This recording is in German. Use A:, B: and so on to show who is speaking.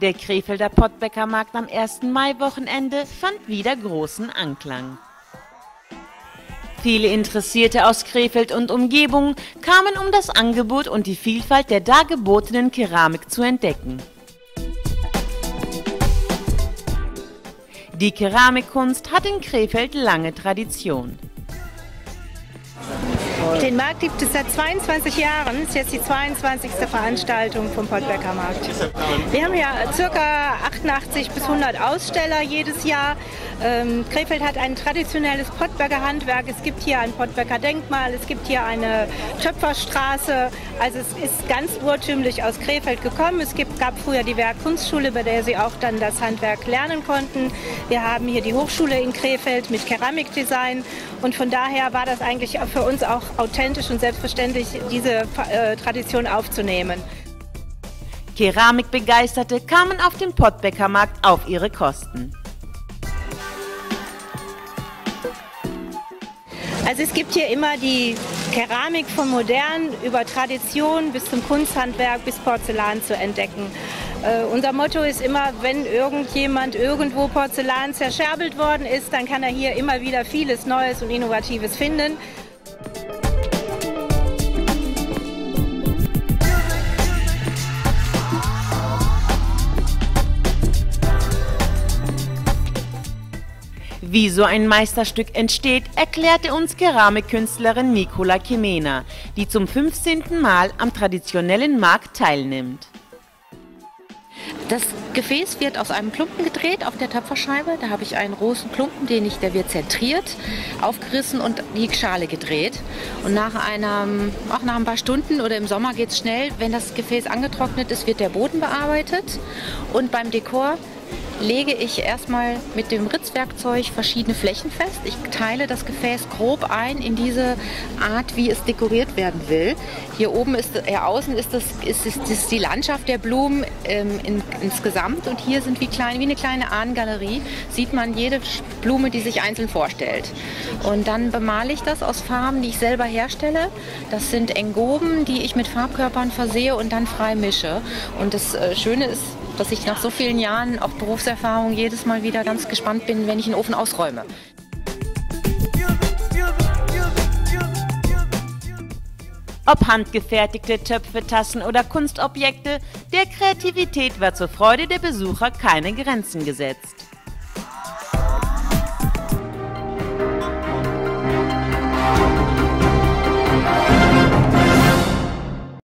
A: Der Krefelder Pottbäckermarkt am 1. Mai-Wochenende fand wieder großen Anklang. Viele Interessierte aus Krefeld und Umgebung kamen, um das Angebot und die Vielfalt der dargebotenen Keramik zu entdecken. Die Keramikkunst hat in Krefeld lange Tradition.
B: Den Markt gibt es seit 22 Jahren. Das ist jetzt die 22. Veranstaltung vom Pottbecker Markt. Wir haben ja ca. 88 bis 100 Aussteller jedes Jahr. Ähm, Krefeld hat ein traditionelles Pottberger Handwerk. Es gibt hier ein Pottberger Denkmal, es gibt hier eine Töpferstraße. Also es ist ganz urtümlich aus Krefeld gekommen. Es gibt, gab früher die Werkkunstschule, bei der sie auch dann das Handwerk lernen konnten. Wir haben hier die Hochschule in Krefeld mit Keramikdesign und von daher war das eigentlich für uns auch authentisch und selbstverständlich, diese äh, Tradition aufzunehmen.
A: Keramikbegeisterte kamen auf dem Pottbäckermarkt auf ihre Kosten.
B: Also es gibt hier immer die Keramik von modern über Tradition bis zum Kunsthandwerk bis Porzellan zu entdecken. Äh, unser Motto ist immer, wenn irgendjemand irgendwo Porzellan zerscherbelt worden ist, dann kann er hier immer wieder vieles Neues und Innovatives finden.
A: Wie so ein Meisterstück entsteht, erklärte uns Keramikkünstlerin Nicola Kemena, die zum 15. Mal am traditionellen Markt teilnimmt.
C: Das Gefäß wird aus einem Klumpen gedreht auf der Töpferscheibe. Da habe ich einen großen Klumpen, den ich, der wird zentriert, aufgerissen und die Schale gedreht. Und nach, einem, auch nach ein paar Stunden oder im Sommer geht es schnell, wenn das Gefäß angetrocknet ist, wird der Boden bearbeitet. Und beim Dekor lege ich erstmal mit dem Ritzwerkzeug verschiedene Flächen fest. Ich teile das Gefäß grob ein in diese Art, wie es dekoriert werden will. Hier oben ist, hier außen ist, das, ist, ist, ist die Landschaft der Blumen ähm, in, insgesamt und hier sind wie, klein, wie eine kleine Ahnengalerie, sieht man jede Blume, die sich einzeln vorstellt. Und dann bemale ich das aus Farben, die ich selber herstelle. Das sind Engoben, die ich mit Farbkörpern versehe und dann frei mische. Und das äh, Schöne ist, dass ich nach so vielen Jahren auch Berufserfahrung jedes Mal wieder ganz gespannt bin, wenn ich einen Ofen ausräume.
A: Ob handgefertigte Töpfe, Tassen oder Kunstobjekte, der Kreativität war zur Freude der Besucher keine Grenzen gesetzt.